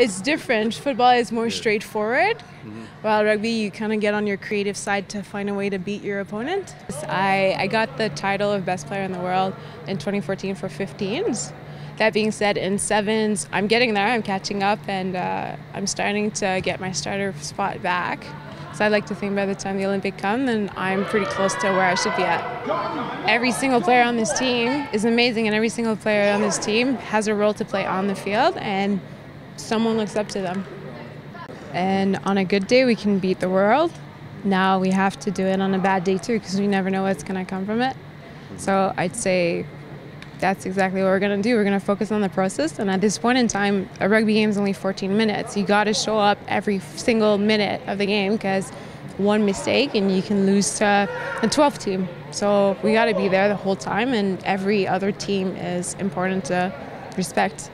it's different. Football is more straightforward. While rugby, you kind of get on your creative side to find a way to beat your opponent. I, I got the title of best player in the world in 2014 for 15s. That being said, in sevens, I'm getting there. I'm catching up, and uh, I'm starting to get my starter spot back. So I'd like to think by the time the Olympic come, then I'm pretty close to where I should be at. Every single player on this team is amazing, and every single player on this team has a role to play on the field, and someone looks up to them. And on a good day, we can beat the world. Now we have to do it on a bad day too, because we never know what's going to come from it. So I'd say that's exactly what we're going to do. We're going to focus on the process. And at this point in time, a rugby game is only 14 minutes. You got to show up every single minute of the game because one mistake and you can lose to the 12 team. So we got to be there the whole time, and every other team is important to respect.